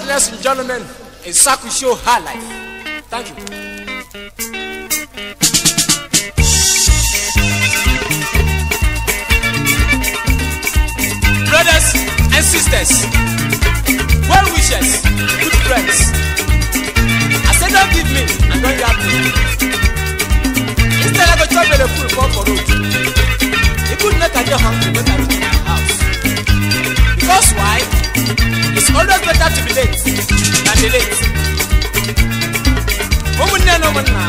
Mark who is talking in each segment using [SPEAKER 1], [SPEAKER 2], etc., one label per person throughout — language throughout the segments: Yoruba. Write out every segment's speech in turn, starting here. [SPEAKER 1] that, ladies and gentlemen, is Sakusho High Life. Thank you. Brothers and sisters, well wishes, good friends. I said, don't give me, and don't have me. Instead, I go chop for road. better to be late than the late ụmụnne na ụmụnna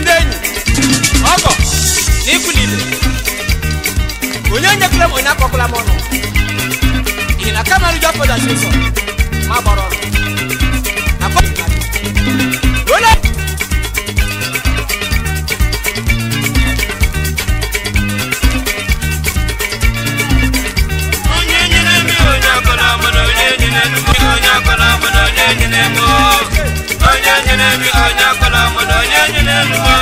[SPEAKER 1] ndị enyi ọgọ na ikwulile onye nyekwala m onye akpọkwala m ọnụ ihi na kama rụjọ fọda jizọ ma gbara ọrụ bi a nya kala mo do nye nye ne lu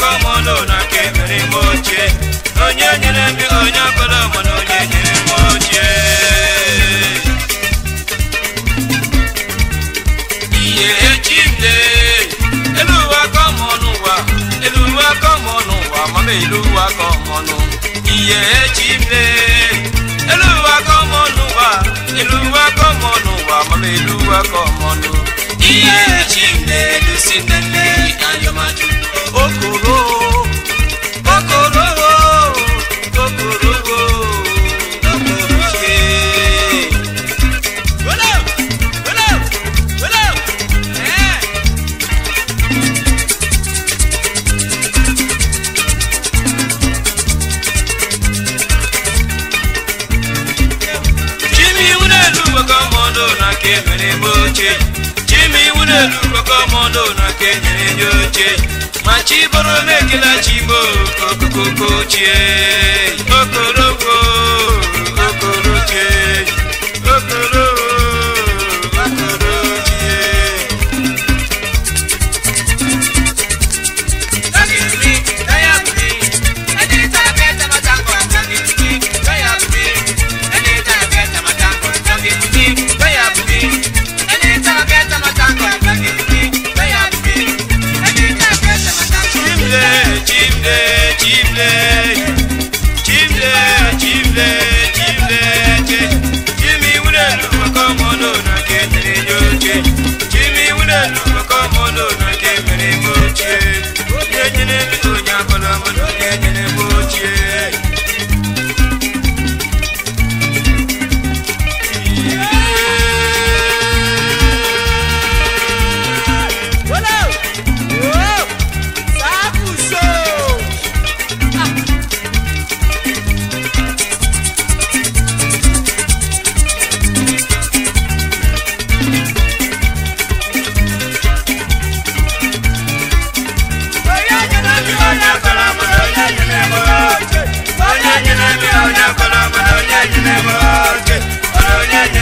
[SPEAKER 1] aka mụlụ na nke mere m ochie onye nyere m onye ọbụla mụ na onye nyere m ochie ihe echi nne elu uwe aka mụ n'ụwa elu uwe aka mụ n'ụwa mama elu uwe aka mụ n'ụwa ihe echi nne elu uwe aka mụ n'ụwa elu uwe aka mụ n'ụwa mama elu uwe aka mụ n'ụwa ihe echi nne elu si nne nne oche chima iwu na-elu mkpọkọmọnụ na ka enyere nye oche ma chi bọrọ na ochie querer.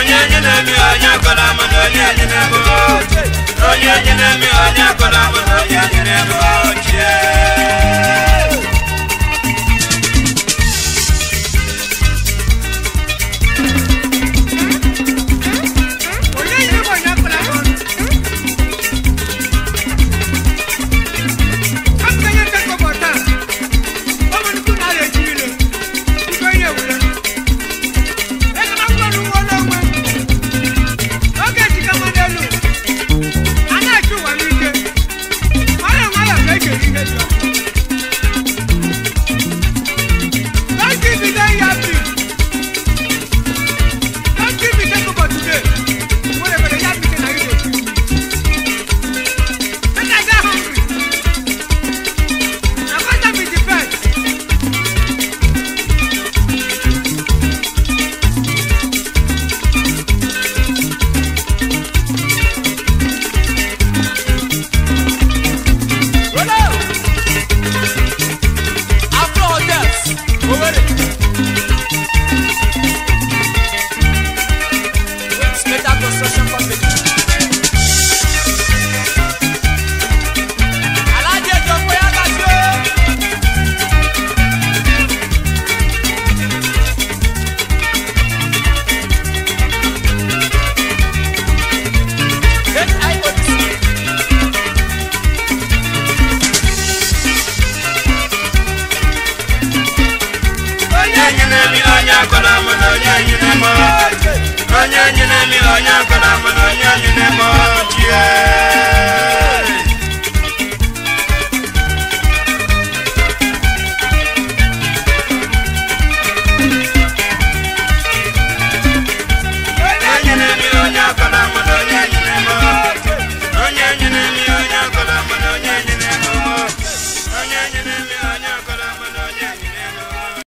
[SPEAKER 1] onye onye na-eme onye akọrọ ama na onye anyị na-eme onye onye na-eme onye akọrọ ama na onye anyị na-eme ọchị